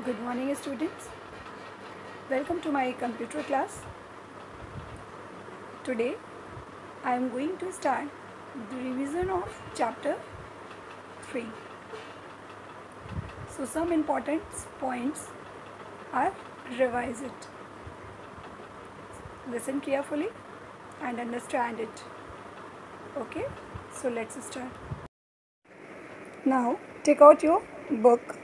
Good morning, students. Welcome to my computer class. Today, I am going to start the revision of chapter 3. So, some important points are revise it. Listen carefully and understand it. Okay, so let's start. Now, take out your book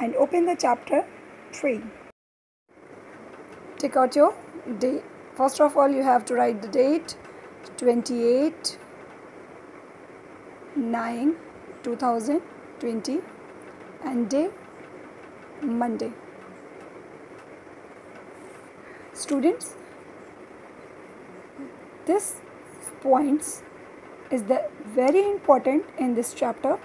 and open the chapter 3. Take out your date. First of all, you have to write the date 28 9 2020 and day Monday. Students, this points is the very important in this chapter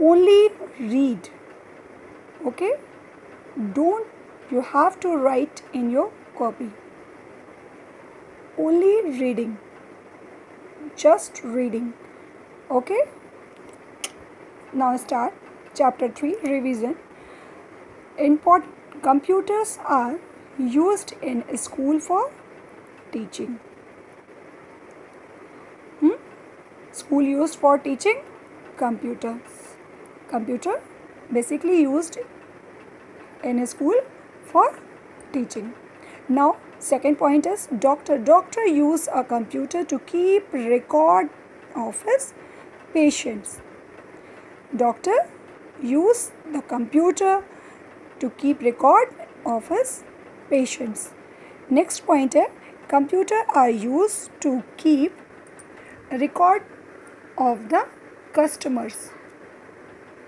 only read okay? Don't you have to write in your copy. Only reading just reading okay? Now start chapter 3 revision. Import computers are used in school for teaching. Hmm? school used for teaching computers computer basically used in a school for teaching. Now second point is doctor doctor use a computer to keep record of his patients. Doctor use the computer to keep record of his patients. Next point is computer are used to keep record of the customers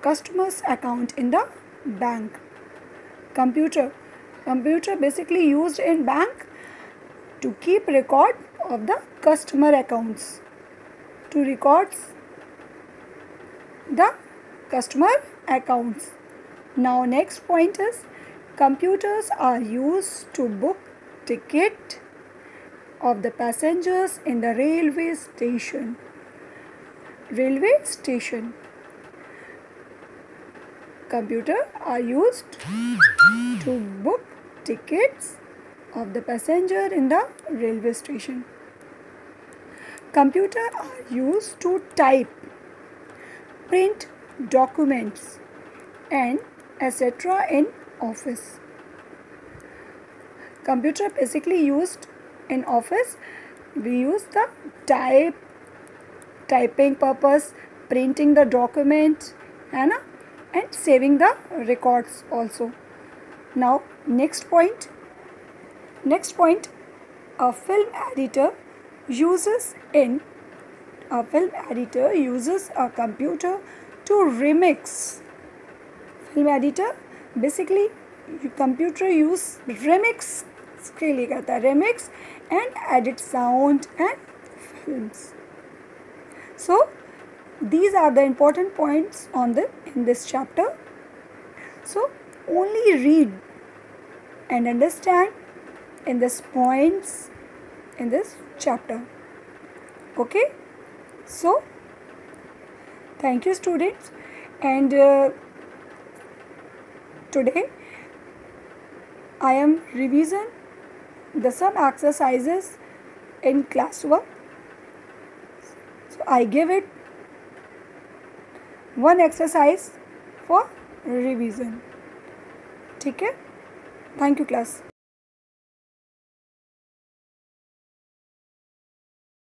customers account in the bank. Computer. Computer basically used in bank to keep record of the customer accounts. To records the customer accounts. Now next point is computers are used to book ticket of the passengers in the railway station. Railway station computer are used to book tickets of the passenger in the railway station. Computer are used to type print documents and etc in office. Computer basically used in office we use the type typing purpose printing the document and and saving the records also now next point next point a film editor uses in a film editor uses a computer to remix film editor basically computer use remix के लिए करता है remix and edit sound and films so these are the important points on the in this chapter. So only read and understand in this points in this chapter. Okay? So thank you students. And uh, today i am revision the some exercises in class classwork so i give it one exercise for revision ठीक है? Thank you class